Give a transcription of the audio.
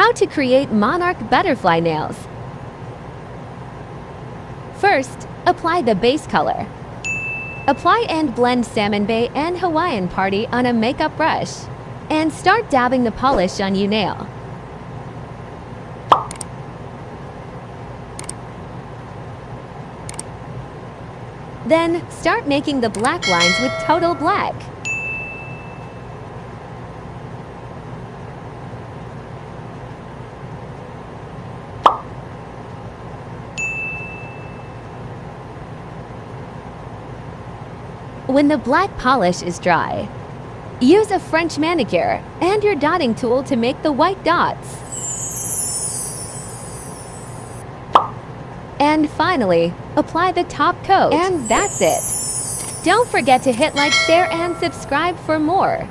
How to create monarch butterfly nails. First, apply the base color. Apply and blend Salmon Bay and Hawaiian Party on a makeup brush. And start dabbing the polish on your nail. Then, start making the black lines with total black. When the black polish is dry, use a French manicure and your dotting tool to make the white dots. And finally, apply the top coat. And that's it. Don't forget to hit like, share, and subscribe for more.